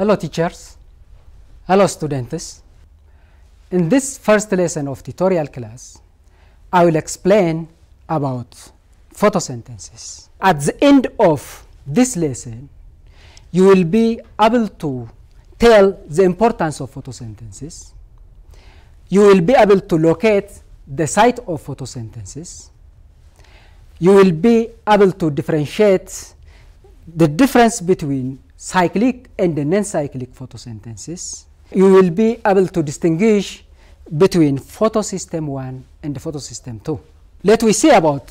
Hello teachers. Hello students. In this first lesson of tutorial class, I will explain about photosynthesis. At the end of this lesson, you will be able to tell the importance of photosynthesis. You will be able to locate the site of photosynthesis. You will be able to differentiate the difference between cyclic and non-cyclic photosynthesis. You will be able to distinguish between photosystem 1 and photosystem 2. Let we see about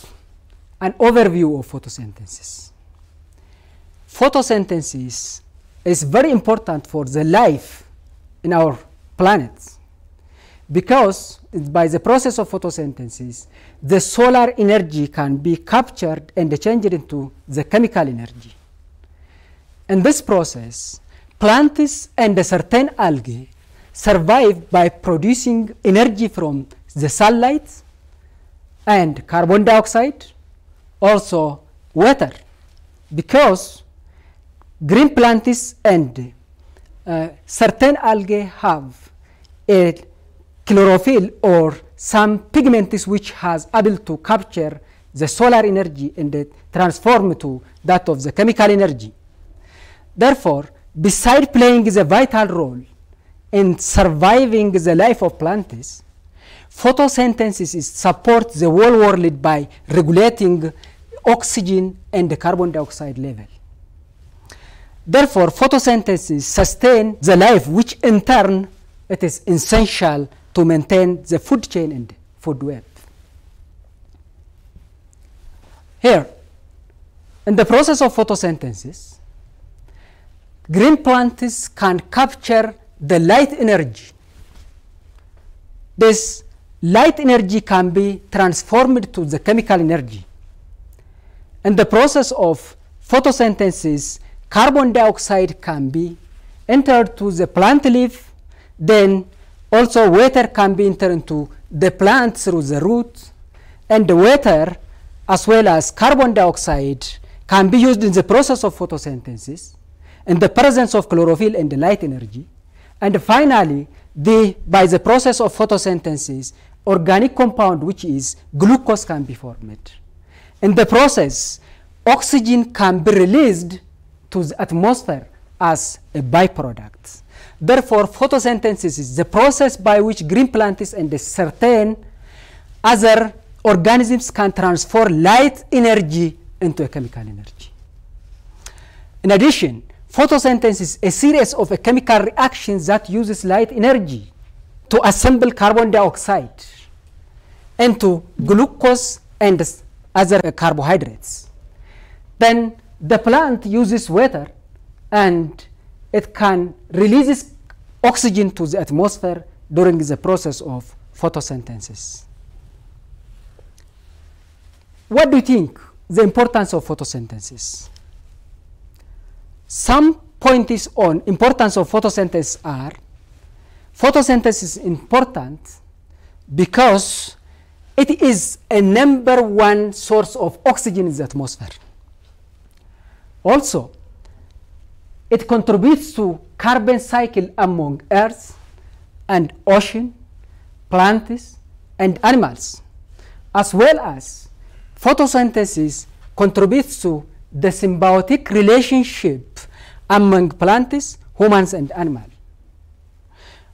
an overview of photosynthesis. Photosynthesis is very important for the life in our planet because by the process of photosynthesis, the solar energy can be captured and changed into the chemical energy. In this process, plants and certain algae survive by producing energy from the sunlight and carbon dioxide, also water, because green plants and uh, certain algae have a chlorophyll or some pigments which has able to capture the solar energy and transform to that of the chemical energy. Therefore, beside playing the vital role in surviving the life of plants, photosynthesis supports the whole world by regulating oxygen and the carbon dioxide level. Therefore, photosynthesis sustains the life which in turn it is essential to maintain the food chain and food web. Here, in the process of photosynthesis, green plants can capture the light energy. This light energy can be transformed to the chemical energy. In the process of photosynthesis, carbon dioxide can be entered to the plant leaf, then also water can be entered into the plant through the root, and the water as well as carbon dioxide can be used in the process of photosynthesis in the presence of chlorophyll and light energy. And finally, by the process of photosynthesis, organic compound which is glucose can be formed. In the process, oxygen can be released to the atmosphere as a byproduct. Therefore, photosynthesis is the process by which green plants and certain other organisms can transfer light energy into a chemical energy. In addition, photosynthesis is a series of chemical reactions that uses light energy to assemble carbon dioxide into glucose and other carbohydrates. Then the plant uses water and it can release oxygen to the atmosphere during the process of photosynthesis. What do you think the importance of photosynthesis? Some points on importance of photosynthesis are photosynthesis is important because it is a number one source of oxygen in the atmosphere. Also, it contributes to carbon cycle among earth and ocean, plants, and animals, as well as photosynthesis contributes to the symbiotic relationship among plants, humans, and animals.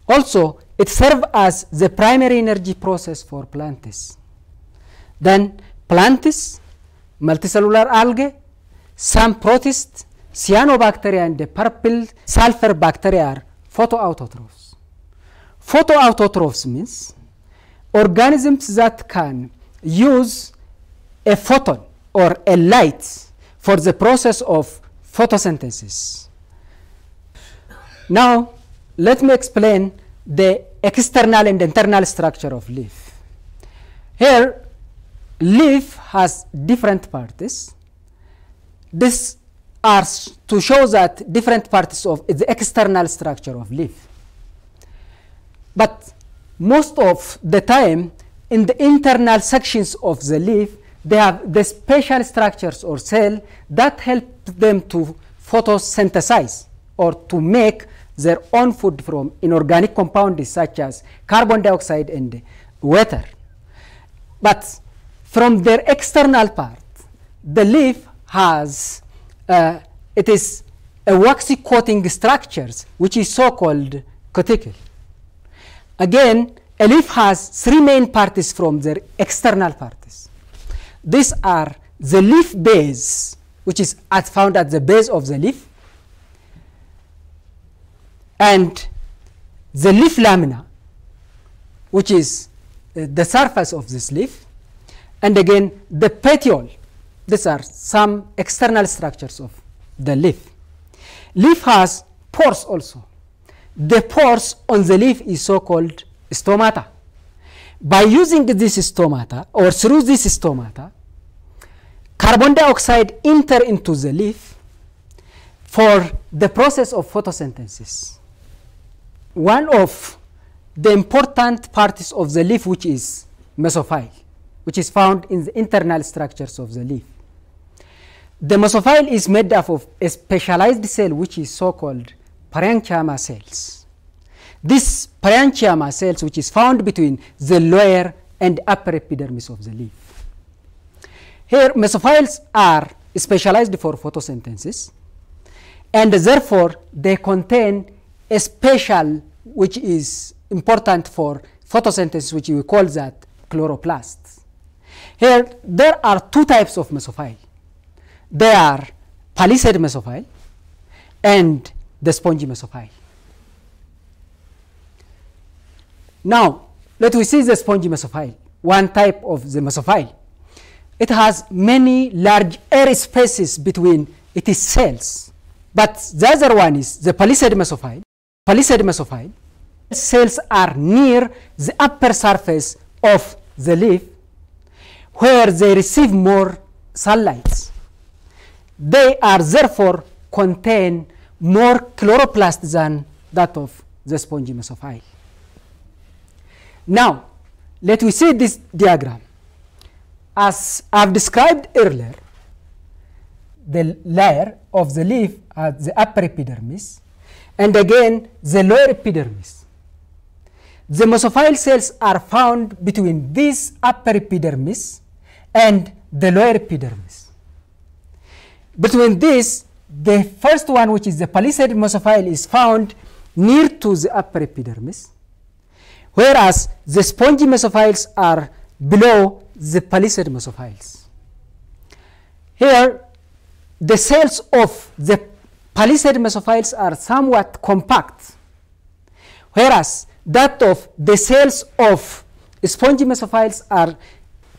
Also, it serves as the primary energy process for plants. Then, plants, multicellular algae, some protists, cyanobacteria, and the purple sulfur bacteria are photoautotrophs. Photoautotrophs means organisms that can use a photon or a light for the process of photosynthesis. Now, let me explain the external and internal structure of leaf. Here, leaf has different parts. This are to show that different parts of the external structure of leaf. But most of the time, in the internal sections of the leaf, they have the special structures or cell that help them to photosynthesize or to make their own food from inorganic compounds such as carbon dioxide and water. But from their external part, the leaf has, uh, it is a waxy coating structures which is so-called cuticle. Again, a leaf has three main parts from their external parts. These are the leaf base, which is at found at the base of the leaf, and the leaf lamina, which is uh, the surface of this leaf, and again the petiole. These are some external structures of the leaf. Leaf has pores also. The pores on the leaf is so-called stomata. By using this stomata or through this stomata, carbon dioxide enter into the leaf for the process of photosynthesis. One of the important parts of the leaf which is mesophyll, which is found in the internal structures of the leaf. The mesophyll is made up of a specialized cell which is so-called parenchyma cells. This parenchyma cells which is found between the lower and upper epidermis of the leaf. Here mesophylls are specialized for photosynthesis and therefore they contain a special which is important for photosynthesis which we call that chloroplasts. Here there are two types of mesophyll. They are palisade mesophyll and the spongy mesophyll. Now, let us see the spongy mesophyll, one type of the mesophyll. It has many large air spaces between its cells. But the other one is the palisade mesophyll. Palisade mesophyll cells are near the upper surface of the leaf where they receive more sunlight. They are therefore contain more chloroplast than that of the spongy mesophyll. Now, let we see this diagram. As I've described earlier, the layer of the leaf at the upper epidermis and again the lower epidermis. The mesophyll cells are found between this upper epidermis and the lower epidermis. Between this, the first one, which is the palisade mesophyll, is found near to the upper epidermis, whereas the spongy mesophylls are below the palisade mesophylls. Here, the cells of the palisade mesophylls are somewhat compact, whereas that of the cells of spongy mesophylls are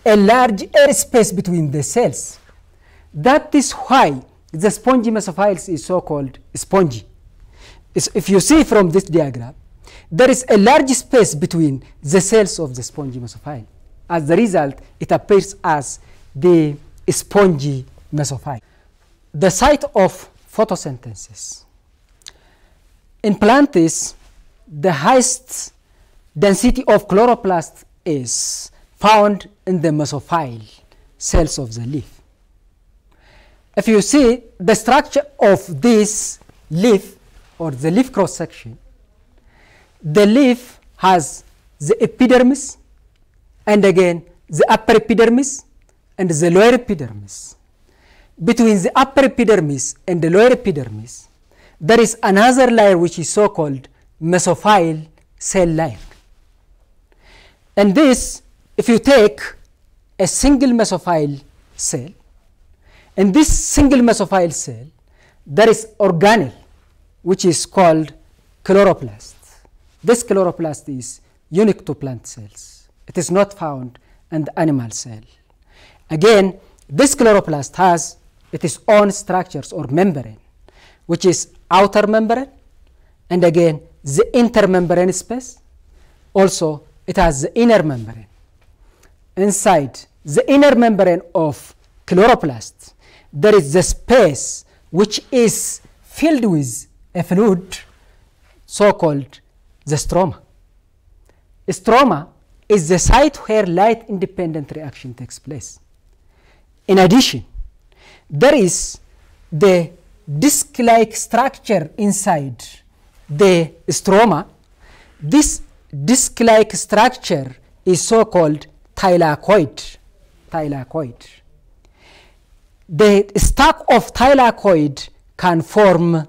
a large air space between the cells. That is why the spongy mesophylls is so-called spongy. If you see from this diagram, there is a large space between the cells of the spongy mesophyll. As a result, it appears as the spongy mesophyll. The site of photosynthesis. In plants, the highest density of chloroplast is found in the mesophyll cells of the leaf. If you see the structure of this leaf or the leaf cross section, the leaf has the epidermis and again the upper epidermis and the lower epidermis. Between the upper epidermis and the lower epidermis, there is another layer which is so called mesophyll cell layer. And this, if you take a single mesophyll cell, in this single mesophyll cell, there is organelle, which is called chloroplast. This chloroplast is unique to plant cells. It is not found in the animal cell. Again, this chloroplast has its own structures or membrane, which is outer membrane, and again, the intermembrane space. Also, it has the inner membrane. Inside the inner membrane of chloroplast, there is the space which is filled with a fluid so-called the stroma. Stroma is the site where light independent reaction takes place. In addition, there is the disc-like structure inside the stroma. This disc-like structure is so-called thylakoid. Thylakoid. The stack of thylakoid can form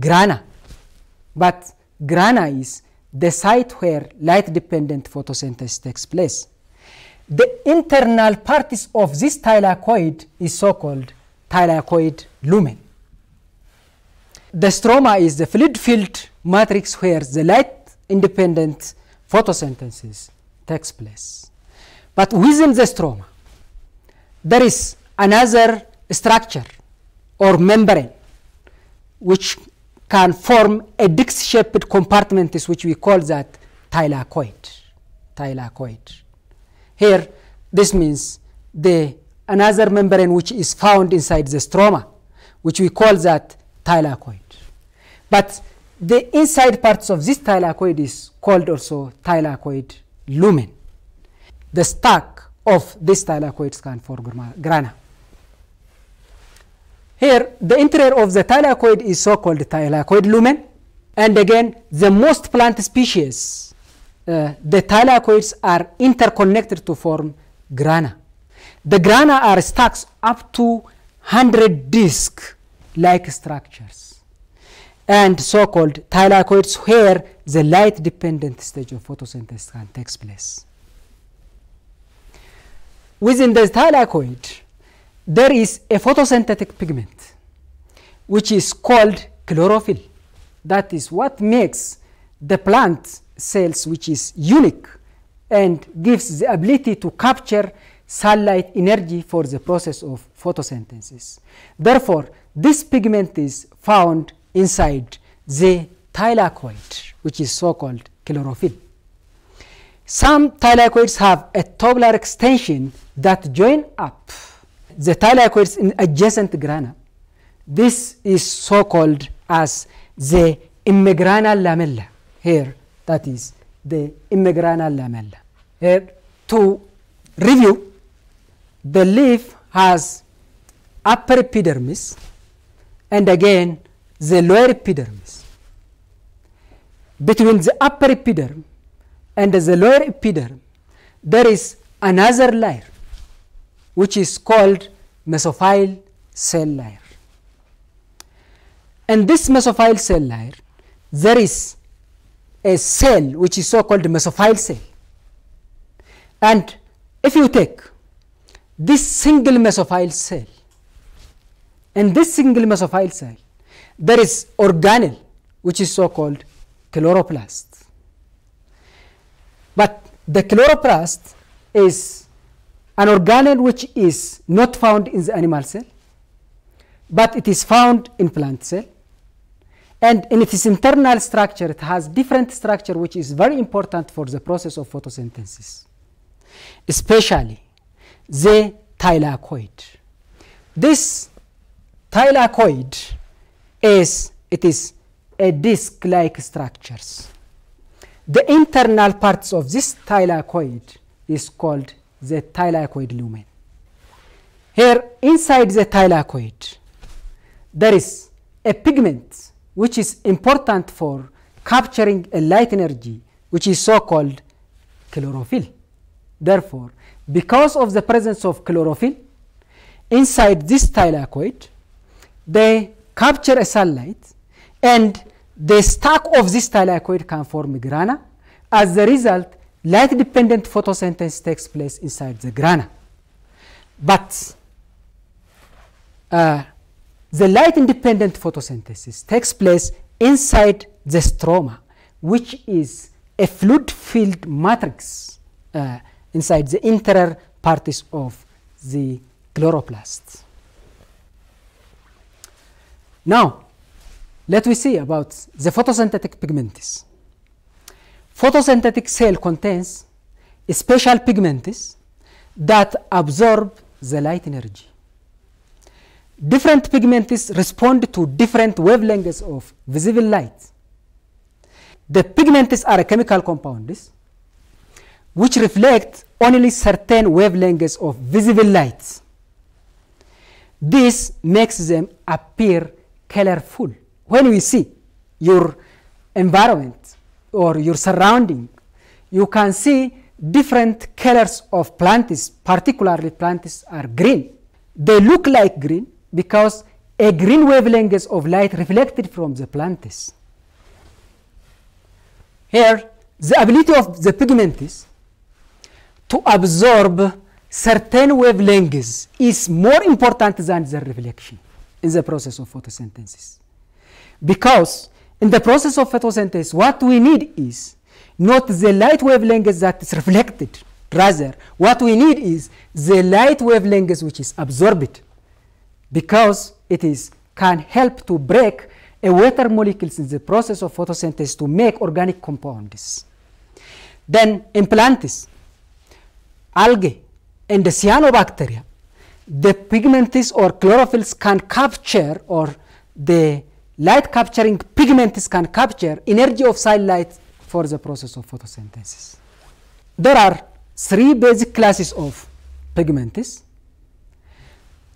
grana, but grana is the site where light-dependent photosynthesis takes place. The internal parts of this thylakoid is so-called thylakoid lumen. The stroma is the fluid-filled matrix where the light-independent photosynthesis takes place. But within the stroma, there is another structure or membrane which can form a disc-shaped compartment which we call that thylakoid. Thylakoid. Here, this means the another membrane which is found inside the stroma, which we call that thylakoid. But the inside parts of this thylakoid is called also thylakoid lumen. The stack of these thylakoids can form grana. Here, the interior of the thylakoid is so-called thylakoid lumen. And again, the most plant species, uh, the thylakoids are interconnected to form grana. The grana are stacks up to 100 disc-like structures and so-called thylakoids where the light-dependent stage of photosynthesis can take place. Within the thylakoid, there is a photosynthetic pigment which is called chlorophyll. That is what makes the plant cells which is unique and gives the ability to capture sunlight energy for the process of photosynthesis. Therefore, this pigment is found inside the thylakoid, which is so-called chlorophyll. Some thylakoids have a tubular extension that join up the thylakoids in adjacent grana. This is so-called as the intergranal lamella. Here, that is the intergranal lamella. Here, to review, the leaf has upper epidermis and again the lower epidermis. Between the upper epiderm and the lower epiderm, there is another layer which is called mesophyll cell layer. And this mesophyll cell layer, there is a cell which is so-called mesophyll cell. And if you take this single mesophyll cell, and this single mesophyll cell, there is organelle which is so-called chloroplast. But the chloroplast is an organelle which is not found in the animal cell, but it is found in plant cell. And in its internal structure, it has different structure which is very important for the process of photosynthesis, especially the thylakoid. This thylakoid is, it is a disc-like structures. The internal parts of this thylakoid is called the thylakoid lumen. Here, inside the thylakoid, there is a pigment which is important for capturing a light energy, which is so-called chlorophyll. Therefore, because of the presence of chlorophyll inside this thylakoid, they capture a sunlight and the stack of this thylakoid can form grana. As a result, light-dependent photosynthesis takes place inside the grana. But uh, the light-independent photosynthesis takes place inside the stroma, which is a fluid-filled matrix uh, inside the interior parts of the chloroplast. Now, let me see about the photosynthetic pigments. Photosynthetic cell contains special pigments that absorb the light energy. Different pigments respond to different wavelengths of visible light. The pigments are chemical compounds which reflect only certain wavelengths of visible light. This makes them appear colorful. When we see your environment or your surrounding, you can see different colors of plants, particularly plants are green. They look like green because a green wavelength of light reflected from the plants. Here, the ability of the pigments to absorb certain wavelengths is more important than the reflection in the process of photosynthesis. Because in the process of photosynthesis, what we need is not the light wavelengths that is reflected. Rather, what we need is the light wavelengths which is absorbed because it is can help to break a water molecules in the process of photosynthesis to make organic compounds. Then in plants, algae, and the cyanobacteria, the pigments or chlorophylls can capture or the light capturing pigments can capture energy of sunlight for the process of photosynthesis. There are three basic classes of pigments.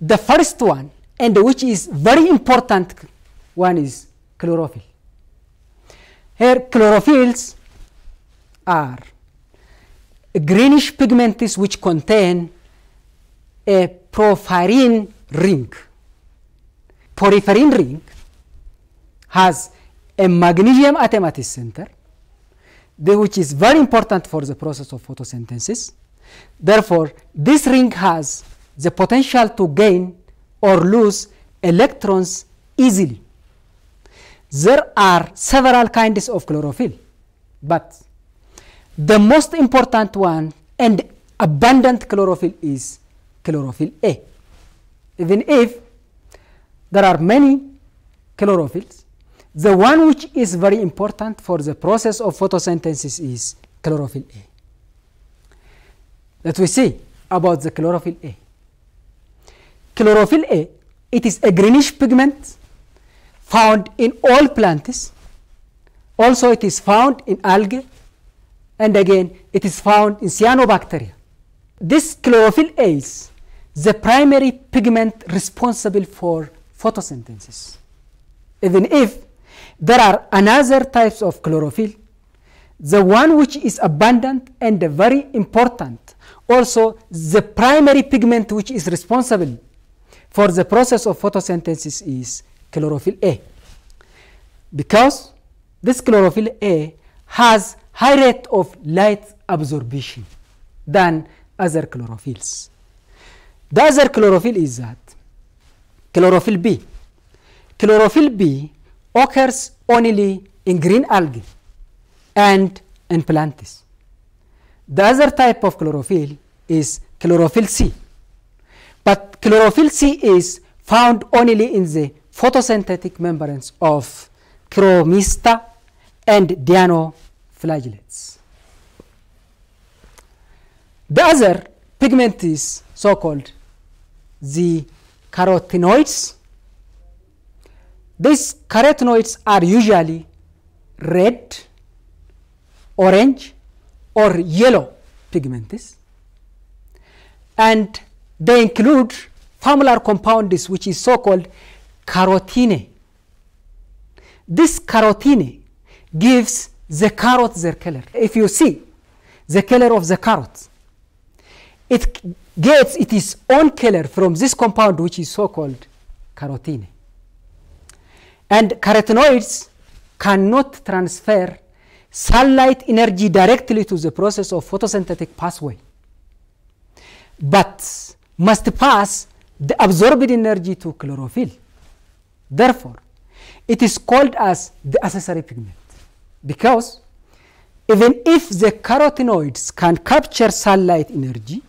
The first one, and which is very important one is chlorophyll. Here chlorophylls are greenish pigments which contain a porphyrin ring. Porphyrin ring has a magnesium atom at its center, which is very important for the process of photosynthesis. Therefore, this ring has the potential to gain or lose electrons easily. There are several kinds of chlorophyll, but the most important one and abundant chlorophyll is chlorophyll A. Even if there are many chlorophylls, the one which is very important for the process of photosynthesis is chlorophyll A. Let we see about the chlorophyll A. Chlorophyll A, it is a greenish pigment found in all plants. Also, it is found in algae, and again, it is found in cyanobacteria. This chlorophyll A is the primary pigment responsible for photosynthesis. Even if there are another types of chlorophyll, the one which is abundant and very important, also the primary pigment which is responsible for the process of photosynthesis is chlorophyll A. Because this chlorophyll A has high rate of light absorption than other chlorophylls. The other chlorophyll is that chlorophyll B. Chlorophyll B occurs only in green algae and in plants. The other type of chlorophyll is chlorophyll C. But chlorophyll C is found only in the photosynthetic membranes of chromista and dinoflagellates. The other pigment is so-called the carotenoids. These carotenoids are usually red, orange, or yellow pigments. And they include familiar compounds which is so-called carotene. This carotene gives the carrot their color. If you see the color of the carrot, it gets its own color from this compound which is so-called carotene. And carotenoids cannot transfer sunlight energy directly to the process of photosynthetic pathway, but must pass the absorbed energy to chlorophyll. Therefore, it is called as the accessory pigment because even if the carotenoids can capture sunlight energy,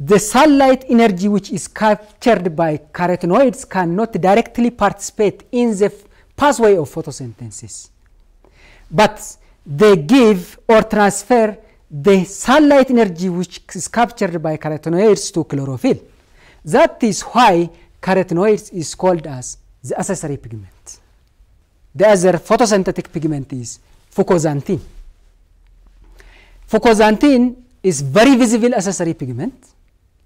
the sunlight energy which is captured by carotenoids cannot directly participate in the pathway of photosynthesis. But they give or transfer the sunlight energy which is captured by carotenoids to chlorophyll. That is why carotenoids is called as the accessory pigment. The other photosynthetic pigment is fucoxanthin. Fucoxanthin is very visible accessory pigment.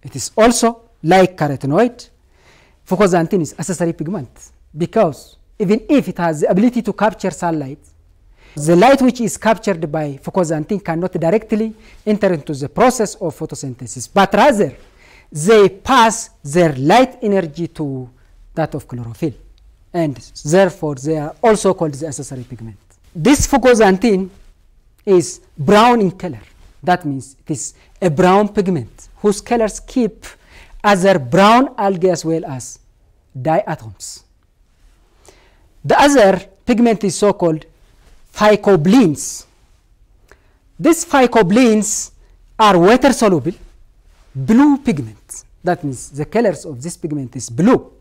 It is also like carotenoid. Fucoxanthin is accessory pigment. because even if it has the ability to capture sunlight, the light which is captured by fucoxanthin cannot directly enter into the process of photosynthesis, but rather they pass their light energy to that of chlorophyll. And therefore, they are also called the accessory pigment. This fucoxanthin is brown in color. That means it is a brown pigment whose colors keep other brown algae as well as diatoms. The other pigment is so-called phycobilins. These phycobilins are water soluble blue pigment. That means the colors of this pigment is blue.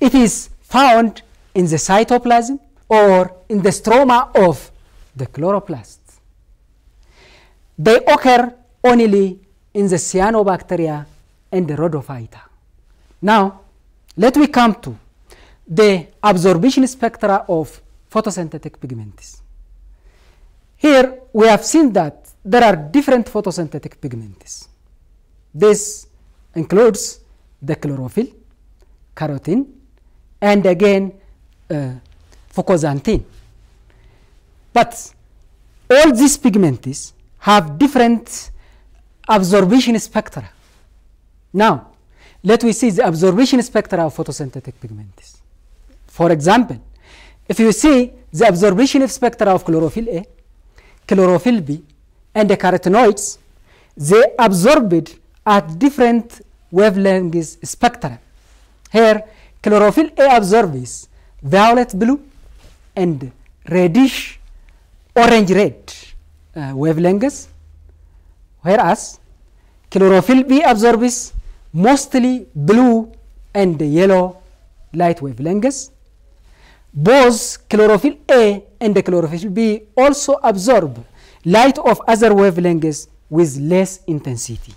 It is found in the cytoplasm or in the stroma of the chloroplast. They occur only in the cyanobacteria and the rhodophyta. Now, let me come to the absorption spectra of photosynthetic pigments. Here we have seen that there are different photosynthetic pigments. This includes the chlorophyll, carotene, and again uh. But all these pigments have different absorption spectra. Now, let me see the absorption spectra of photosynthetic pigments. For example, if you see the absorption spectra of chlorophyll A, chlorophyll B, and the carotenoids, they absorbed at different wavelengths spectra. Here, chlorophyll A absorbs violet blue and reddish orange red Uh, wavelengths, whereas chlorophyll B absorbs mostly blue and yellow light wavelengths. Both chlorophyll A and the chlorophyll B also absorb light of other wavelengths with less intensity.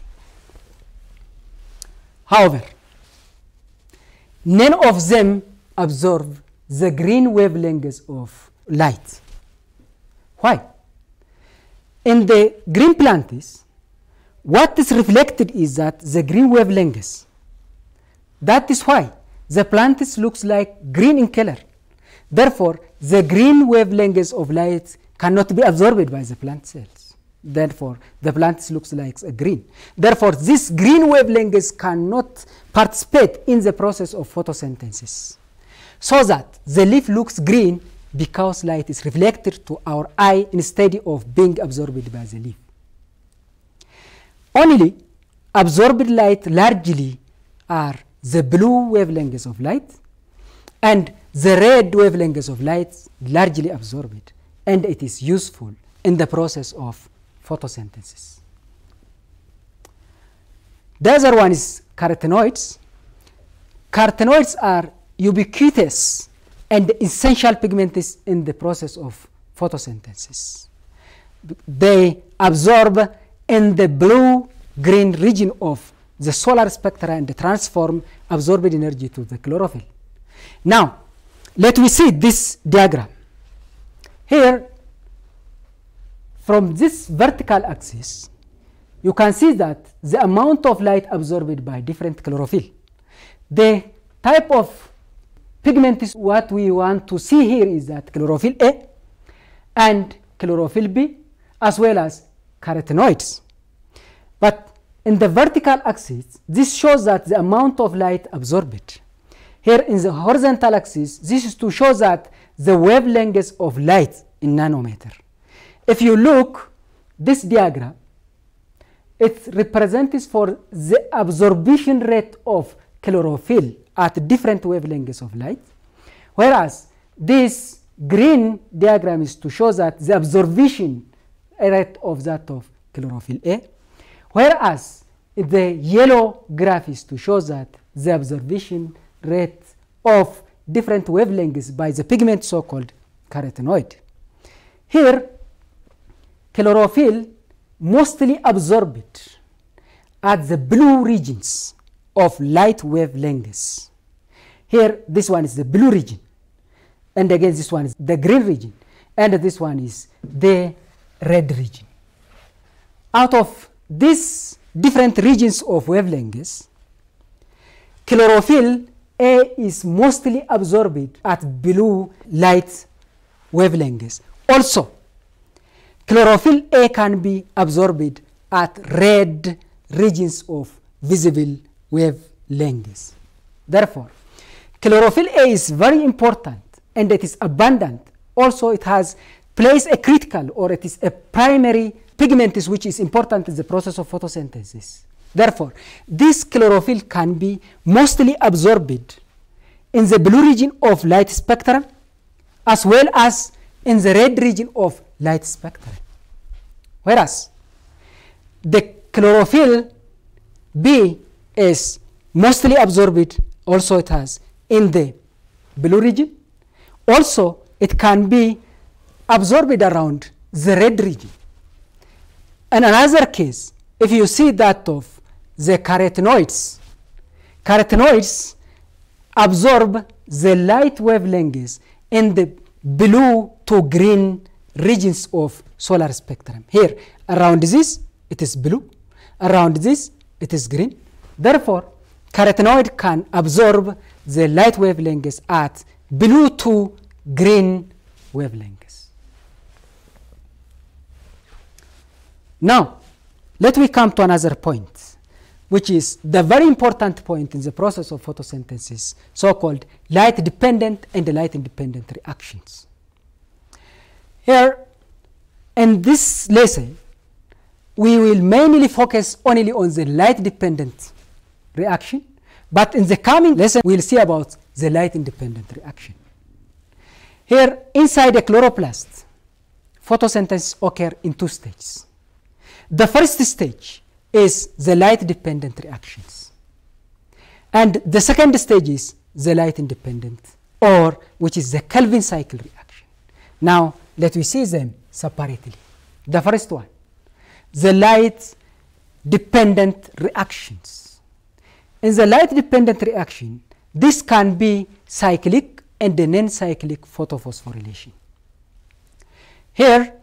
However, none of them absorb the green wavelengths of light. Why? In the green plants, what is reflected is that the green wavelengths. That is why the plants looks like green in color. Therefore, the green wavelengths of light cannot be absorbed by the plant cells. Therefore, the plant looks like a green. Therefore, these green wavelengths cannot participate in the process of photosynthesis. So that the leaf looks green because light is reflected to our eye instead of being absorbed by the leaf. Only absorbed light largely are the blue wavelengths of light and the red wavelengths of light largely absorbed and it is useful in the process of photosynthesis. The other one is carotenoids. Carotenoids are ubiquitous and the essential pigment is in the process of photosynthesis. They absorb in the blue green region of the solar spectra and transform absorbed energy to the chlorophyll. Now, let me see this diagram. Here, from this vertical axis, you can see that the amount of light absorbed by different chlorophyll. The type of pigment is what we want to see here is that chlorophyll A and chlorophyll B as well as carotenoids. But in the vertical axis, this shows that the amount of light absorbed. Here in the horizontal axis, this is to show that the wavelengths of light in nanometer. If you look this diagram, it represents for the absorption rate of chlorophyll at different wavelengths of light, whereas this green diagram is to show that the absorption rate of that of chlorophyll A, whereas the yellow graph is to show that the absorption rate of different wavelengths by the pigment so-called carotenoid. Here, chlorophyll mostly absorbed at the blue regions of light wavelengths. Here, this one is the blue region, and again, this one is the green region, and this one is the red region. Out of these different regions of wavelengths, chlorophyll A is mostly absorbed at blue light wavelengths. Also, chlorophyll A can be absorbed at red regions of visible wavelengths. Therefore, chlorophyll A is very important and it is abundant. Also, it has plays a critical or it is a primary pigment which is important in the process of photosynthesis. Therefore, this chlorophyll can be mostly absorbed in the blue region of light spectrum as well as in the red region of light spectrum. Whereas the chlorophyll B is mostly absorbed also it has in the blue region. Also it can be absorbed around the red region. In another case, if you see that of the carotenoids, carotenoids absorb the light wavelengths in the blue to green regions of solar spectrum. Here, around this, it is blue. Around this, it is green. Therefore, carotenoid can absorb the light wavelengths at blue to green wavelengths. Now, let me come to another point, which is the very important point in the process of photosynthesis, so-called light-dependent and light-independent reactions. Here, in this lesson, we will mainly focus only on the light-dependent reaction, but in the coming lesson, we'll see about the light-independent reaction. Here, inside a chloroplast, photosynthesis occurs in two stages. The first stage is the light-dependent reactions. And the second stage is the light-independent, or which is the Calvin cycle reaction. Now, let me see them separately. The first one, the light-dependent reactions. In the light-dependent reaction, this can be cyclic and non-cyclic photophosphorylation. Here,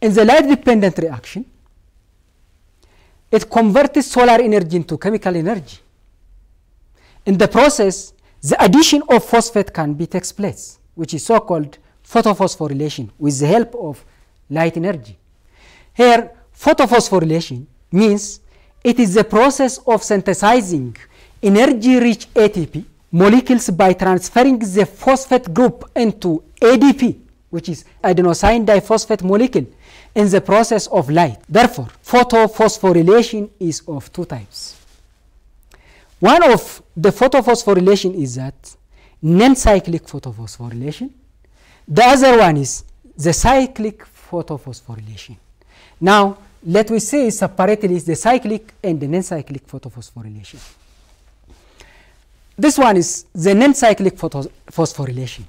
in the light-dependent reaction, it converts solar energy into chemical energy. In the process, the addition of phosphate can be takes place, which is so-called photophosphorylation with the help of light energy. Here, photophosphorylation means it is the process of synthesizing energy-rich ATP molecules by transferring the phosphate group into ADP, which is adenosine diphosphate molecule, in the process of light. Therefore, photophosphorylation is of two types. One of the photophosphorylation is that non-cyclic photophosphorylation. The other one is the cyclic photophosphorylation. Now, let me say separately is the cyclic and the non-cyclic photophosphorylation. This one is the non-cyclic phosphorylation.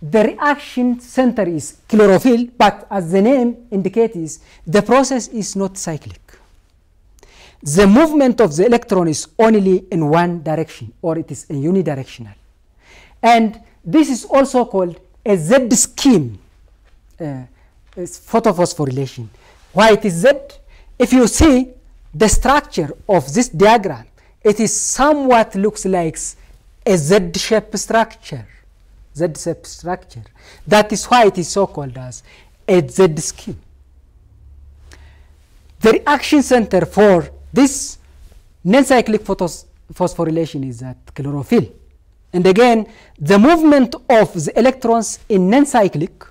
The reaction center is chlorophyll, but as the name indicates, the process is not cyclic. The movement of the electron is only in one direction, or it is unidirectional. And this is also called a Z scheme uh, photophosphorylation. Why it is Z? If you see the structure of this diagram, it is somewhat looks like a Z-shaped structure. Z-shaped structure. That is why it is so called as a Z scheme. The reaction center for this non-cyclic phosphorylation is at chlorophyll. And again, the movement of the electrons in non-cyclic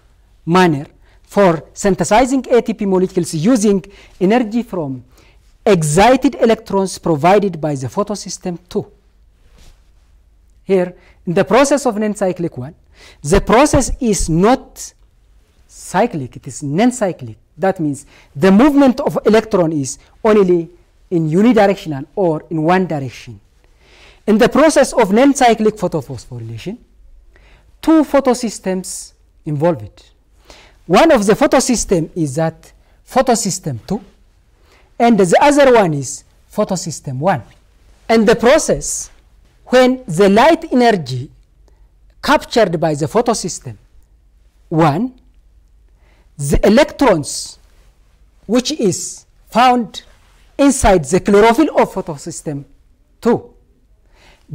manner for synthesizing ATP molecules using energy from excited electrons provided by the photosystem 2. Here, in the process of non-cyclic one, the process is not cyclic, it is non-cyclic. That means the movement of electron is only in unidirectional or in one direction. In the process of non-cyclic photophosphorylation, two photosystems involved. One of the photosystem is that photosystem 2 and the other one is photosystem 1. And the process, when the light energy captured by the photosystem 1, the electrons which is found inside the chlorophyll of photosystem 2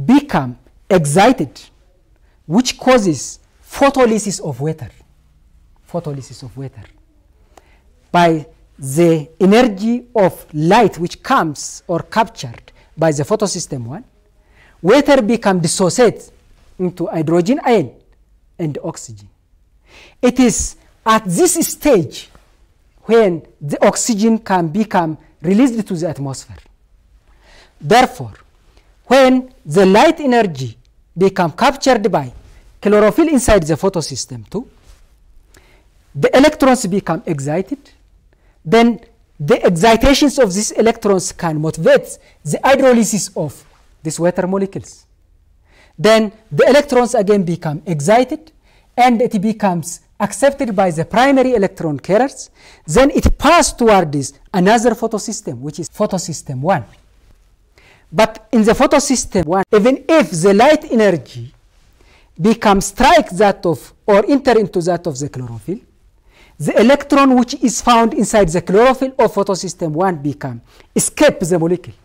become excited, which causes photolysis of water. Photolysis of water. By the energy of light which comes or captured by the photosystem 1, water become dissociated into hydrogen ion and oxygen. It is at this stage when the oxygen can become released to the atmosphere. Therefore, when the light energy become captured by chlorophyll inside the photosystem 2, the electrons become excited, then the excitations of these electrons can motivate the hydrolysis of these water molecules. Then the electrons again become excited and it becomes accepted by the primary electron carriers. Then it passes toward this another photosystem, which is photosystem 1. But in the photosystem 1, even if the light energy becomes strike that of or enter into that of the chlorophyll, the electron which is found inside the chlorophyll of photosystem 1 become escape the molecule.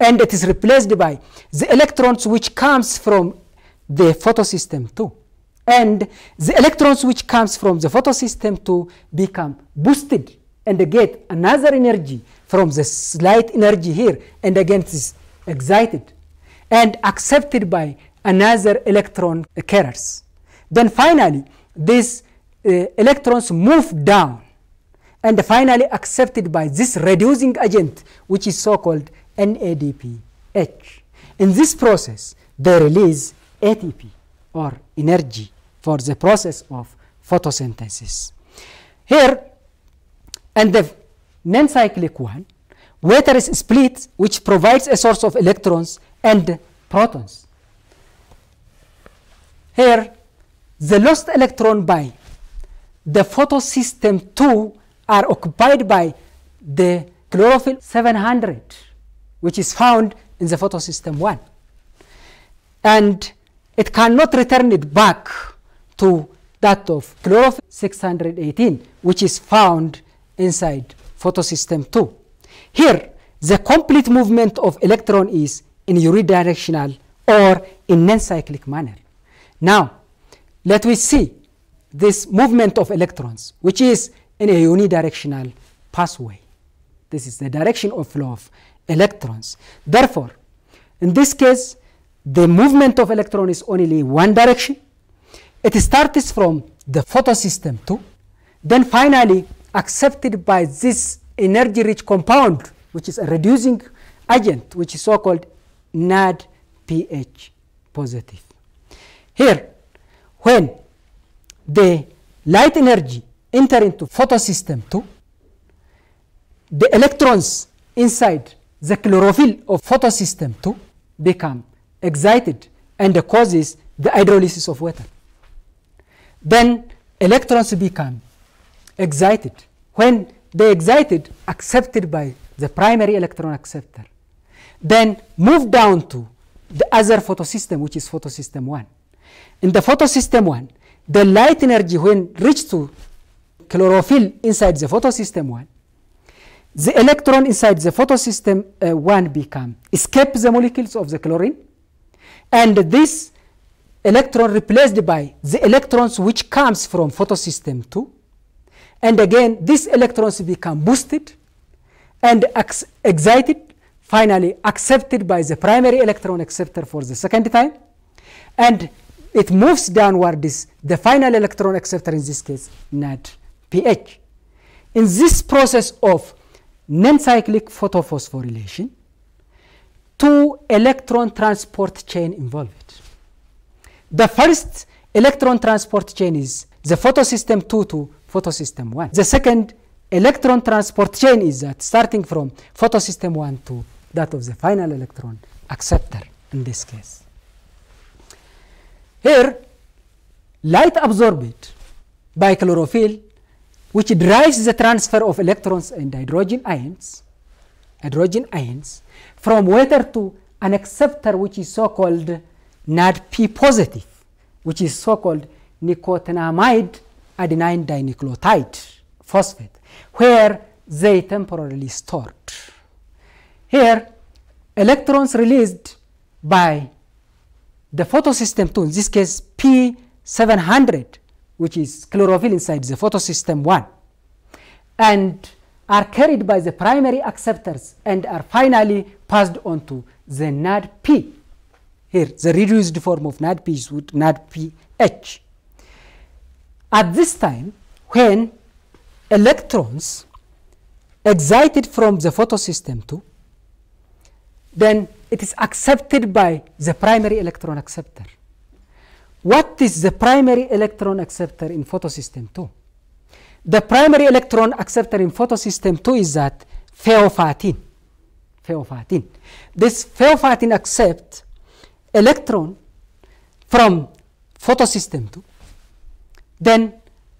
And it is replaced by the electrons which comes from the photosystem 2 and the electrons which comes from the photosystem 2 become boosted and get another energy from the slight energy here. And again it is excited and accepted by another electron carriers. Then finally uh, Uh, electrons move down and finally accepted by this reducing agent which is so called NADPH. In this process, they release ATP or energy for the process of photosynthesis. Here, and the non-cyclic one, water is split which provides a source of electrons and protons. Here, the lost electron by the photosystem 2 are occupied by the chlorophyll 700 which is found in the photosystem 1 and it cannot return it back to that of chlorophyll 680 which is found inside photosystem 2 here the complete movement of electron is in unidirectional or in non-cyclic manner. Now let we see this movement of electrons which is in a unidirectional pathway this is the direction of flow of electrons. Therefore, in this case, the movement of electron is only one direction. It starts from the photosystem 2, then finally accepted by this energy-rich compound, which is a reducing agent, which is so-called NAD pH positive. Here, when the light energy enter into photosystem 2, the electrons inside the chlorophyll of photosystem 2 become excited and causes the hydrolysis of water. Then electrons become excited. When they excited, accepted by the primary electron acceptor, then move down to the other photosystem, which is photosystem 1. In the photosystem 1, the light energy when reached to chlorophyll inside the photosystem 1 the electron inside the photosystem uh, 1 become escape the molecules of the chlorine and this electron replaced by the electrons which comes from photosystem 2 and again these electrons become boosted and excited finally accepted by the primary electron acceptor for the second time and it moves downward this the final electron acceptor in this case NAD pH in this process of non-cyclic photophosphorylation, two electron transport chain involved. The first electron transport chain is the photosystem 2 to photosystem 1. The second electron transport chain is that starting from photosystem 1 to that of the final electron acceptor in this case. Here, light absorbed by chlorophyll which drives the transfer of electrons and hydrogen ions, hydrogen ions from water to an acceptor which is so-called NADP positive, which is so-called nicotinamide adenine dinucleotide phosphate, where they temporarily stored. Here, electrons released by the photosystem 2, in this case P700, which is chlorophyll inside the photosystem 1, and are carried by the primary acceptors and are finally passed on to the NADP. Here, the reduced form of NADP is NADPH. At this time, when electrons excited from the photosystem 2, then it is accepted by the primary electron acceptor. What is the primary electron acceptor in photosystem 2? The primary electron acceptor in photosystem 2 is that pheophytin. Pheophytin. This pheophytin accepts electron from photosystem 2. Then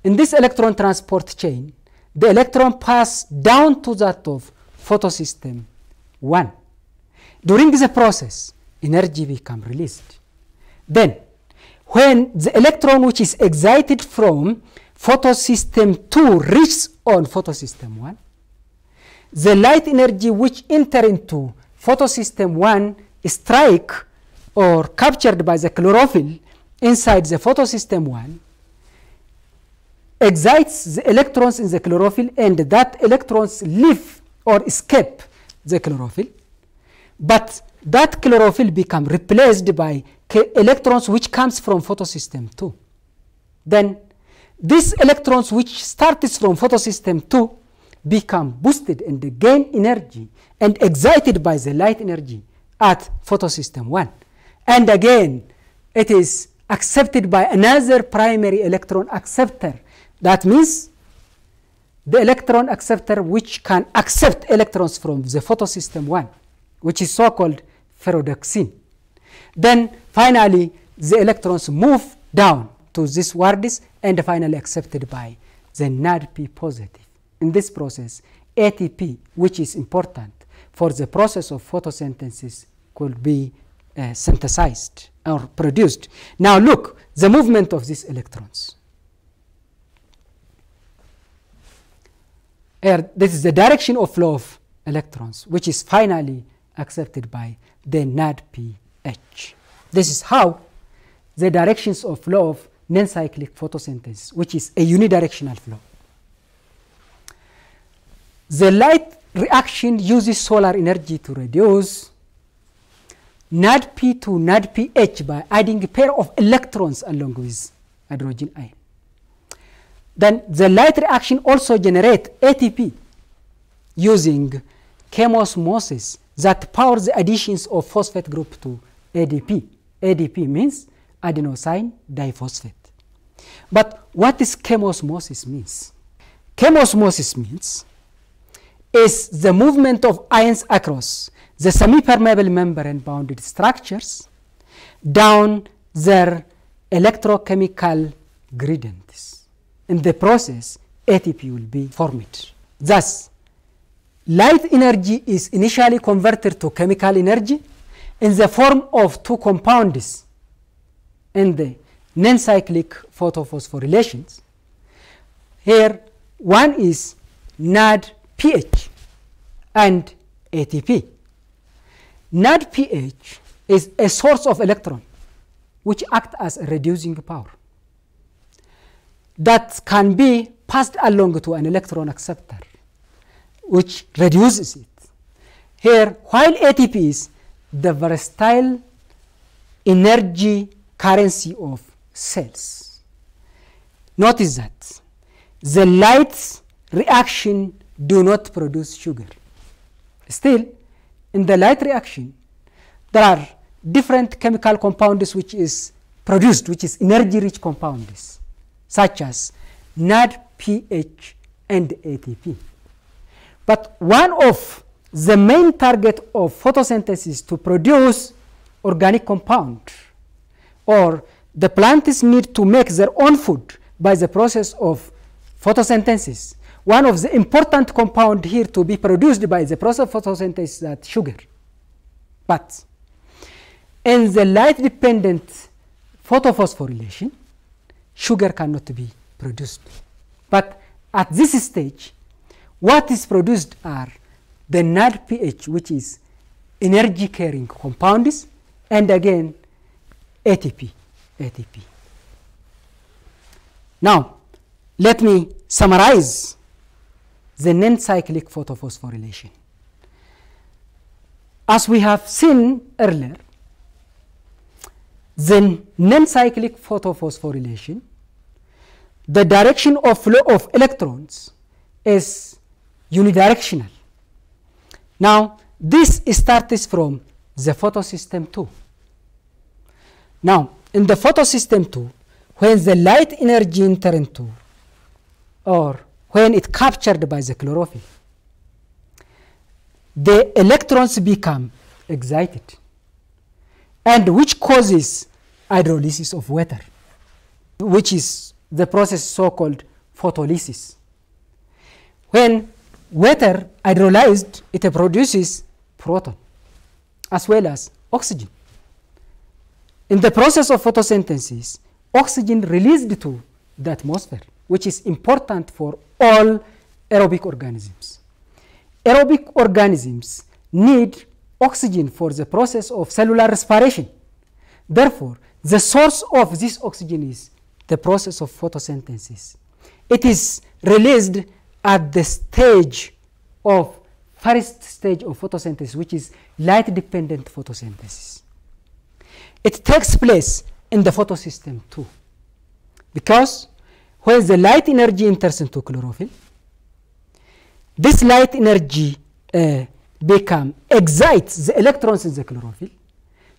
in this electron transport chain, the electron pass down to that of photosystem 1. During the process, energy become released. Then, when the electron which is excited from photosystem 2 reaches on photosystem 1, the light energy which enter into photosystem 1 strike or captured by the chlorophyll inside the photosystem 1 excites the electrons in the chlorophyll and that electrons leave or escape the chlorophyll but that chlorophyll become replaced by electrons which comes from photosystem 2 then these electrons which starts from photosystem 2 become boosted and gain energy and excited by the light energy at photosystem 1 and again it is accepted by another primary electron acceptor. That means the electron acceptor which can accept electrons from the photosystem 1 which is so-called ferredoxin. Then finally the electrons move down to this WARDIS and finally accepted by the NADP positive. In this process, ATP, which is important for the process of photosynthesis, could be uh, synthesized or produced. Now look, the movement of these electrons. Here, this is the direction of flow of electrons, which is finally accepted by the NADPH. This is how the directions of flow of non-cyclic photosynthesis, which is a unidirectional flow. The light reaction uses solar energy to reduce NADP to NADPH by adding a pair of electrons along with hydrogen ion. Then the light reaction also generates ATP using chemosmosis that powers the additions of phosphate group to ADP. ADP means adenosine diphosphate. But what is chemosmosis means? Chemosmosis means is the movement of ions across the semi-permeable membrane bounded structures down their electrochemical gradients. In the process, ATP will be formed. Thus, light energy is initially converted to chemical energy in the form of two compounds in the non-cyclic photophosphorylations. Here, one is NADPH and ATP. NADPH is a source of electron which act as a reducing power that can be passed along to an electron acceptor which reduces it. Here, while ATP is the versatile energy currency of cells. Notice that the light reaction do not produce sugar. Still, in the light reaction, there are different chemical compounds which is produced, which is energy-rich compounds, such as NADPH and ATP. But one of the main target of photosynthesis to produce organic compound or the plants need to make their own food by the process of photosynthesis. One of the important compound here to be produced by the process of photosynthesis is sugar. But in the light-dependent photophosphorylation, sugar cannot be produced. But at this stage, what is produced are the NADPH, which is energy-carrying compounds, and again, ATP. ATP. Now, let me summarize the non-cyclic photophosphorylation. As we have seen earlier, the non-cyclic photophosphorylation, the direction of flow of electrons is unidirectional. Now, this starts from the photosystem 2. Now, in the photosystem 2, when the light energy enter into or when it captured by the chlorophyll, the electrons become excited and which causes hydrolysis of water, which is the process so-called photolysis. When water hydrolyzed, it produces proton as well as oxygen. In the process of photosynthesis, oxygen released to the atmosphere, which is important for all aerobic organisms. Aerobic organisms need oxygen for the process of cellular respiration. Therefore, the source of this oxygen is the process of photosynthesis. It is released at the stage of first stage of photosynthesis, which is light dependent photosynthesis. It takes place in the photosystem 2, because when the light energy enters into chlorophyll, this light energy uh, become excites the electrons in the chlorophyll.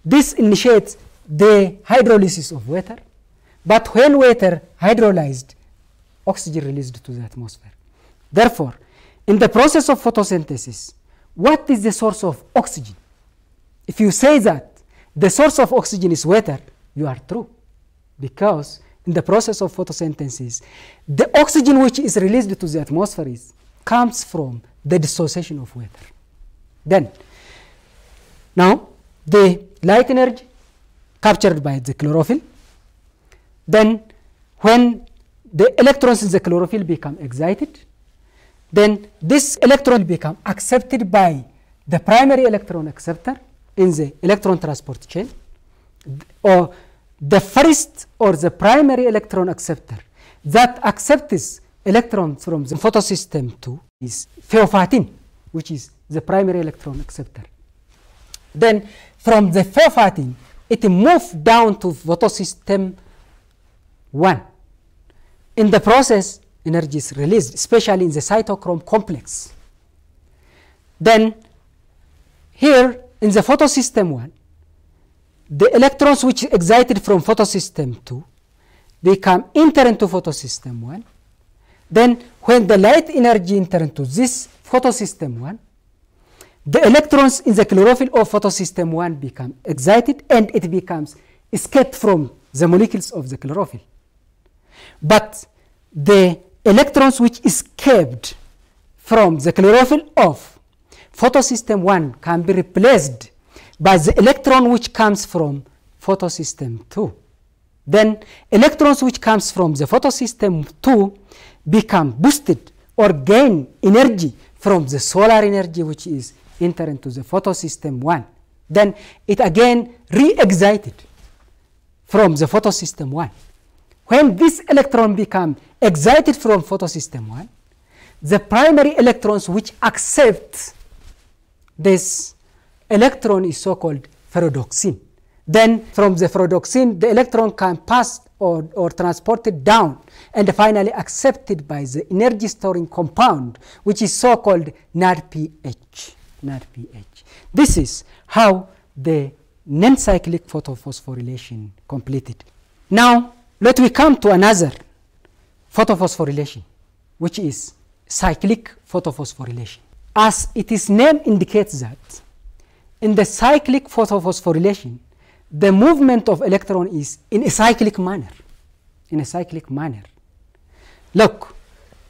This initiates the hydrolysis of water, but when water hydrolyzed, oxygen released to the atmosphere. Therefore, in the process of photosynthesis, what is the source of oxygen? If you say that the source of oxygen is water, you are true. Because in the process of photosynthesis, the oxygen which is released to the atmosphere is, comes from the dissociation of water. Then, now the light energy captured by the chlorophyll, then when the electrons in the chlorophyll become excited, then this electron become accepted by the primary electron acceptor in the electron transport chain or the first or the primary electron acceptor that accepts electrons from the photosystem 2 is phosphatin which is the primary electron acceptor. Then from the phosphatin it moves down to photosystem 1 in the process energy is released, especially in the cytochrome complex. Then here in the photosystem 1, the electrons which excited from photosystem 2, they come enter into photosystem 1. Then when the light energy enter into this photosystem 1, the electrons in the chlorophyll of photosystem 1 become excited and it becomes escaped from the molecules of the chlorophyll. But the electrons which escaped from the chlorophyll of photosystem 1 can be replaced by the electron which comes from photosystem 2. Then electrons which comes from the photosystem 2 become boosted or gain energy from the solar energy which is enter into the photosystem 1. Then it again re-excited from the photosystem 1. When this electron become excited from photosystem 1, the primary electrons which accept this electron is so-called ferredoxin. Then from the ferredoxin, the electron can pass or, or transported down and finally accepted by the energy storing compound, which is so-called NADPH. NADPH. This is how the non-cyclic photophosphorylation completed. Now, let me come to another photophosphorylation, which is cyclic photophosphorylation. As its name indicates that, in the cyclic photophosphorylation, the movement of electron is in a cyclic manner. In a cyclic manner. Look,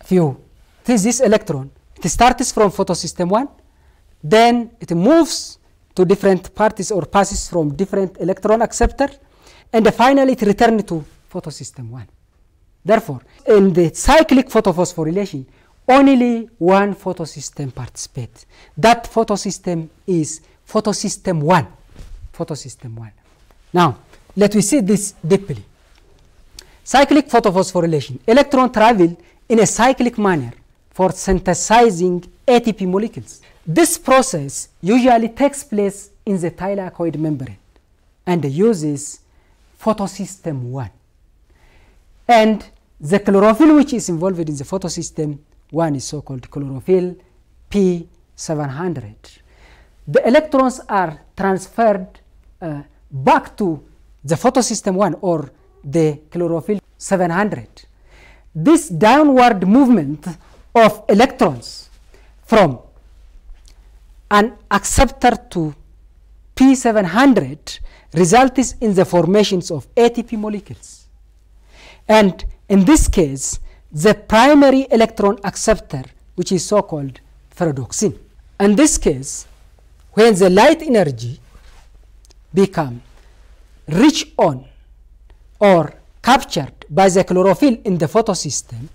if you take this electron, it starts from photosystem 1, then it moves to different parties or passes from different electron acceptor, and finally it returns to photosystem 1. Therefore, in the cyclic photophosphorylation, only one photosystem participates. That photosystem is photosystem 1. Photosystem 1. Now, let me see this deeply. Cyclic photophosphorylation. Electron travel in a cyclic manner for synthesizing ATP molecules. This process usually takes place in the thylakoid membrane and uses photosystem 1. And the chlorophyll which is involved in the photosystem 1 is so-called chlorophyll P700. The electrons are transferred uh, back to the photosystem 1 or the chlorophyll 700. This downward movement of electrons from an acceptor to P700 results in the formations of ATP molecules. And in this case, the primary electron acceptor, which is so-called ferredoxin. In this case, when the light energy become rich on or captured by the chlorophyll in the photosystem,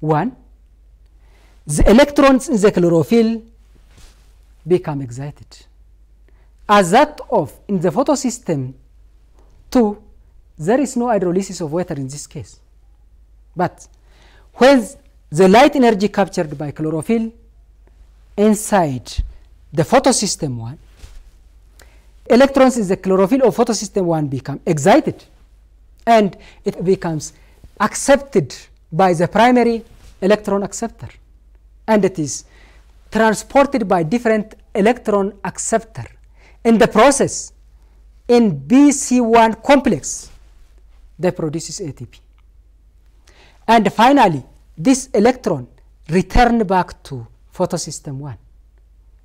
one, the electrons in the chlorophyll become excited. As that of in the photosystem 2, there is no hydrolysis of water in this case. But when the light energy captured by chlorophyll inside the photosystem 1, electrons in the chlorophyll of photosystem 1 become excited and it becomes accepted by the primary electron acceptor and it is transported by different electron acceptor in the process in BC1 complex that produces ATP. And finally, this electron return back to photosystem 1.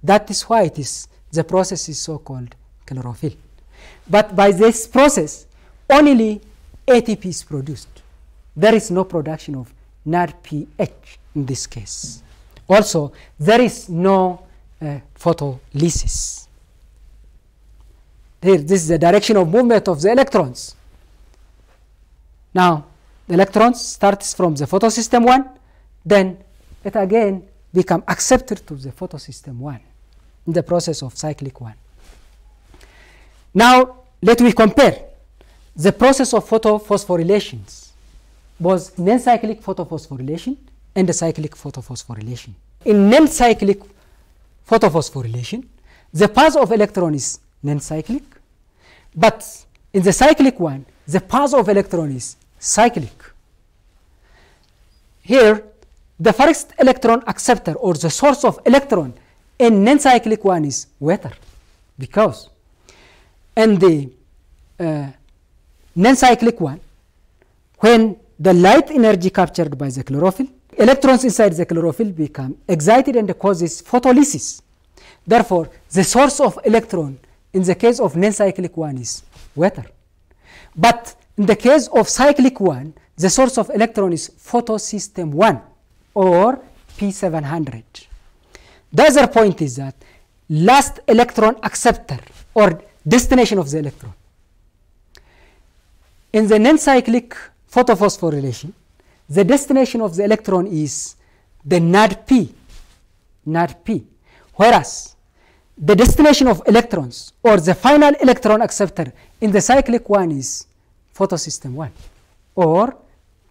That is why it is the process is so called chlorophyll. But by this process, only ATP is produced. There is no production of NADPH in this case. Also, there is no uh, photolysis. Here, this is the direction of movement of the electrons. Now, the electrons starts from the photosystem 1, then it again become accepted to the photosystem 1 in the process of cyclic 1. Now, let me compare the process of photophosphorylations, both non-cyclic photophosphorylation and the cyclic photophosphorylation. In non-cyclic photophosphorylation, the path of electron is non-cyclic, but in the cyclic one, the path of electron is cyclic. Here, the first electron acceptor or the source of electron in non-cyclic one is water because in the uh, non-cyclic one, when the light energy captured by the chlorophyll, electrons inside the chlorophyll become excited and causes photolysis. Therefore, the source of electron in the case of non-cyclic one is water. But in the case of cyclic one, the source of electron is photosystem 1 or P700. The other point is that last electron acceptor or destination of the electron. In the non-cyclic photophosphorylation, the destination of the electron is the NADP, NADP, whereas the destination of electrons or the final electron acceptor in the cyclic one is photosystem 1 or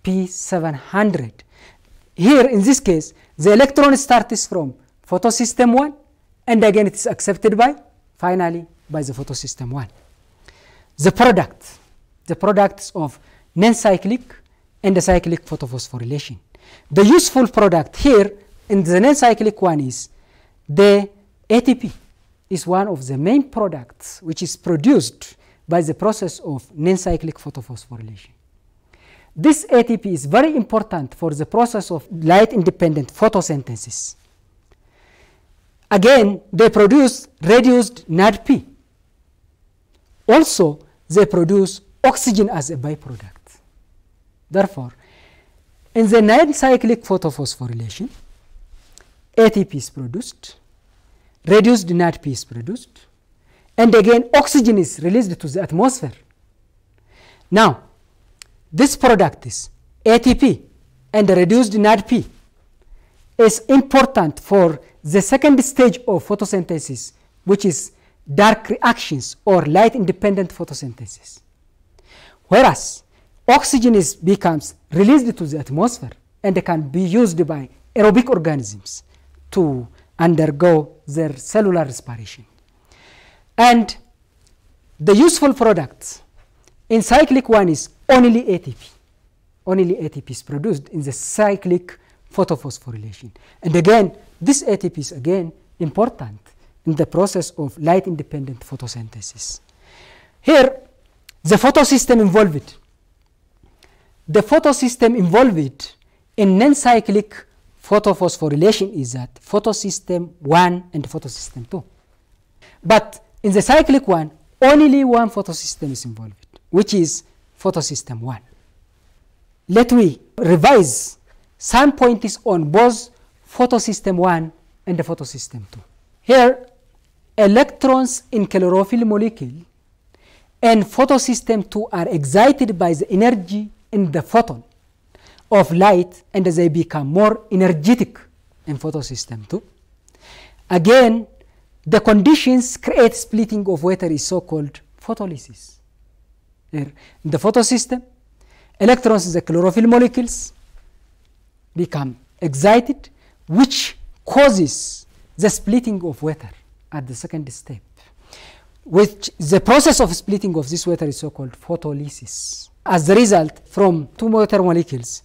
P700. Here in this case, the electron starts from photosystem 1 and again it is accepted by finally by the photosystem 1. The product, the products of non-cyclic and the cyclic photophosphorylation. The useful product here in the non-cyclic one is the ATP is one of the main products which is produced by the process of non-cyclic photophosphorylation. This ATP is very important for the process of light-independent photosynthesis. Again, they produce reduced NADP. Also, they produce oxygen as a byproduct. Therefore, in the non-cyclic photophosphorylation, ATP is produced, reduced NADP is produced, and again oxygen is released to the atmosphere. Now, this product is ATP and reduced NADP is important for the second stage of photosynthesis, which is dark reactions or light independent photosynthesis. Whereas oxygen is, becomes released to the atmosphere and can be used by aerobic organisms to undergo their cellular respiration. And the useful products in cyclic one is only ATP. Only ATP is produced in the cyclic photophosphorylation. And again, this ATP is again important in the process of light independent photosynthesis. Here, the photosystem involved. The photosystem involved in non-cyclic photophosphorylation is that photosystem 1 and photosystem 2. But in the cyclic one, only one photosystem is involved, which is photosystem 1. Let me revise some points on both photosystem 1 and the photosystem 2. Here, electrons in chlorophyll molecule and photosystem 2 are excited by the energy in the photon of light and they become more energetic in photosystem 2. Again, the conditions create splitting of water is so-called photolysis. Here, in the photosystem, electrons in the chlorophyll molecules become excited, which causes the splitting of water at the second step. Which the process of splitting of this water is so-called photolysis. As a result, from two water molecules,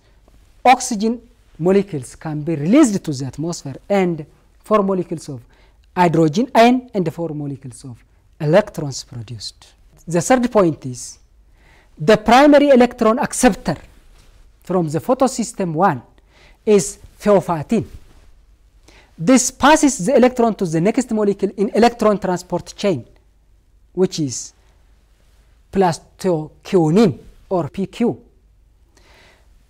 oxygen molecules can be released to the atmosphere and four molecules of hydrogen ion and the four molecules of electrons produced. The third point is the primary electron acceptor from the photosystem 1 is phosphatin. This passes the electron to the next molecule in electron transport chain, which is plastoquinone or PQ.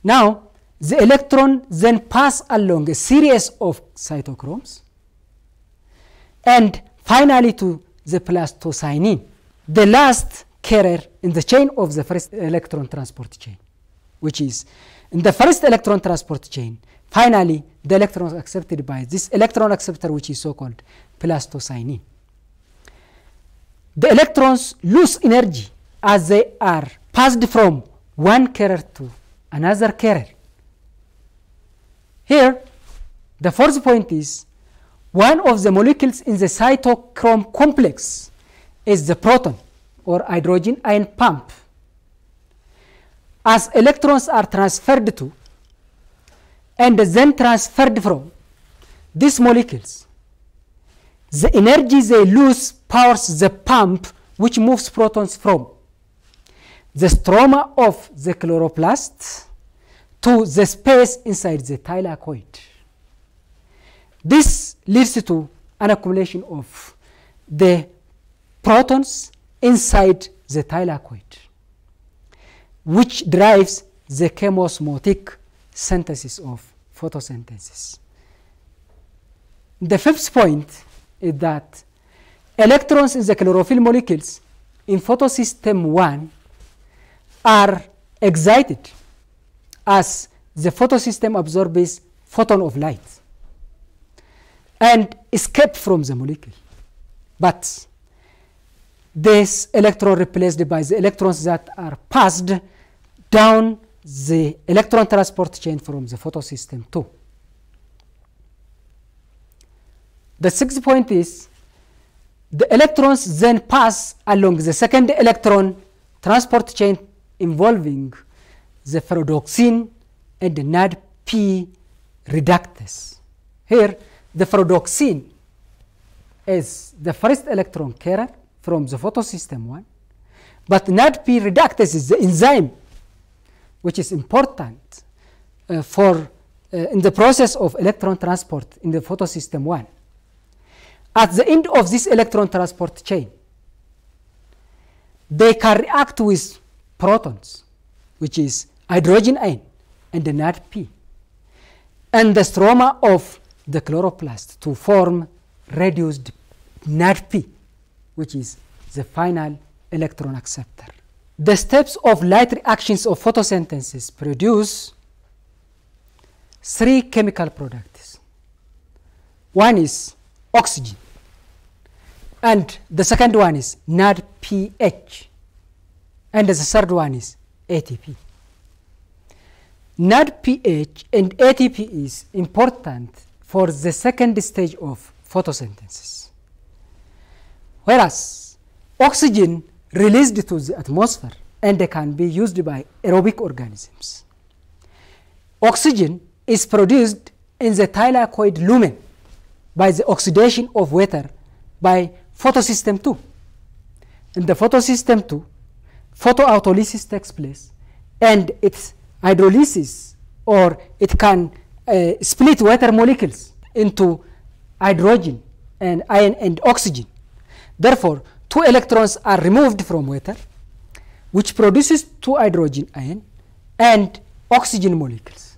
Now, the electron then pass along a series of cytochromes and finally to the plastocyanin, the last carrier in the chain of the first electron transport chain, which is in the first electron transport chain, finally the electrons accepted by this electron acceptor which is so-called plastocyanin. The electrons lose energy as they are passed from one carrier to another carrier. Here, the fourth point is one of the molecules in the cytochrome complex is the proton or hydrogen ion pump. As electrons are transferred to and then transferred from these molecules, the energy they lose powers the pump which moves protons from the stroma of the chloroplast to the space inside the thylakoid. This leads to an accumulation of the protons inside the thylakoid, which drives the chemosmotic synthesis of photosynthesis. The fifth point is that electrons in the chlorophyll molecules in photosystem 1 are excited as the photosystem absorbs photon of light and escape from the molecule. But this electron replaced by the electrons that are passed down the electron transport chain from the photosystem 2. The sixth point is the electrons then pass along the second electron transport chain involving the ferredoxin and the NADP reductase. Here, the ferredoxin is the first electron carrier from the photosystem 1, but NADP reductase is the enzyme which is important uh, for uh, in the process of electron transport in the photosystem 1. At the end of this electron transport chain, they can react with protons, which is hydrogen ion and the NADP, and the stroma of the chloroplast to form reduced NADP, which is the final electron acceptor. The steps of light reactions of photosynthesis produce three chemical products. One is oxygen, And the second one is NADPH. And the third one is ATP. NADPH and ATP is important for the second stage of photosynthesis. Whereas oxygen released to the atmosphere and can be used by aerobic organisms. Oxygen is produced in the thylakoid lumen by the oxidation of water by photosystem 2. In the photosystem 2, photoautolysis takes place and its hydrolysis or it can uh, split water molecules into hydrogen and iron and oxygen. Therefore, two electrons are removed from water which produces two hydrogen ion and oxygen molecules.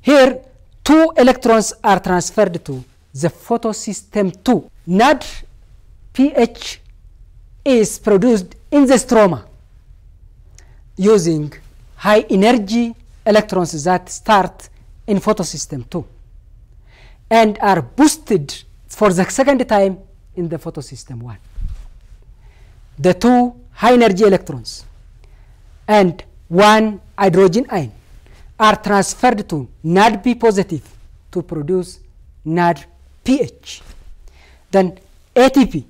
Here, two electrons are transferred to the photosystem 2. NAD pH is produced in the stroma using high energy electrons that start in photosystem 2 and are boosted for the second time in the photosystem 1. The two high energy electrons and one hydrogen ion are transferred to NADP positive to produce NADPH. Then ATP,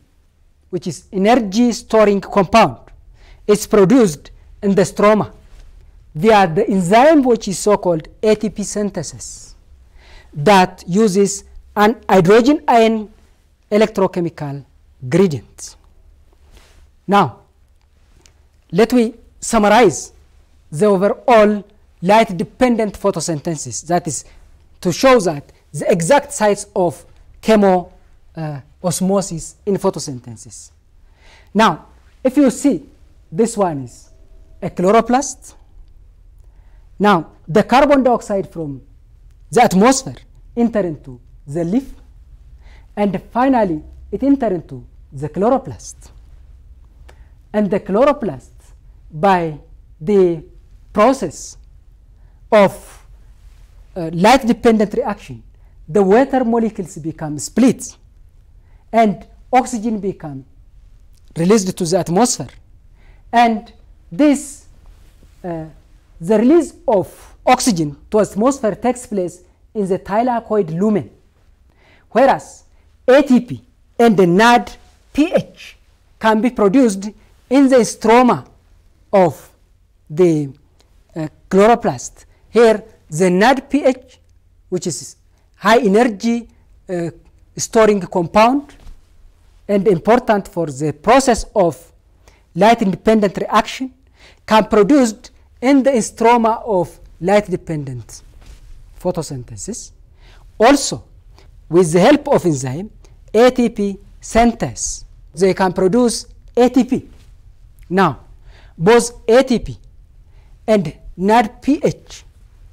which is energy storing compound, is produced in the stroma via the enzyme which is so-called ATP synthase that uses an hydrogen ion electrochemical gradient. Now, let me summarize the overall light dependent photosynthesis that is to show that the exact sites of chemo uh, osmosis in photosynthesis. Now, if you see this one is a chloroplast. Now, the carbon dioxide from the atmosphere enter into the leaf and finally it enter into the chloroplast. And the chloroplast by the process of uh, light dependent reaction, the water molecules become split and oxygen become released to the atmosphere. And this, uh, the release of oxygen to atmosphere takes place in the thylakoid lumen, whereas ATP and the NAD pH can be produced in the stroma of the uh, chloroplast. Here, the NADPH, which is high energy uh, storing compound and important for the process of light independent reaction, can produced in the stroma of light dependent photosynthesis. Also, with the help of enzyme, ATP synthase, they can produce ATP. Now, both ATP and NADPH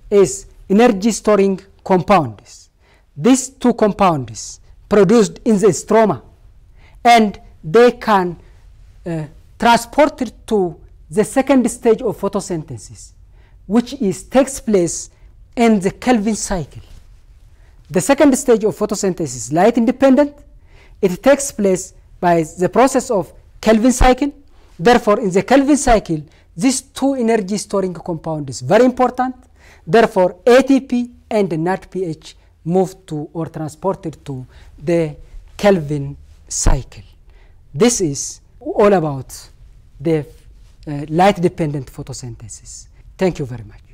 is energy storing compounds. These two compounds produced in the stroma and they can uh, transport it to the second stage of photosynthesis which is takes place in the Calvin cycle. The second stage of photosynthesis is light independent. It takes place by the process of Calvin cycle. Therefore, in the Calvin cycle, these two energy storing compounds is very important. Therefore, ATP and NADPH move to or transported to the Calvin cycle. This is all about the uh, light dependent photosynthesis. Thank you very much.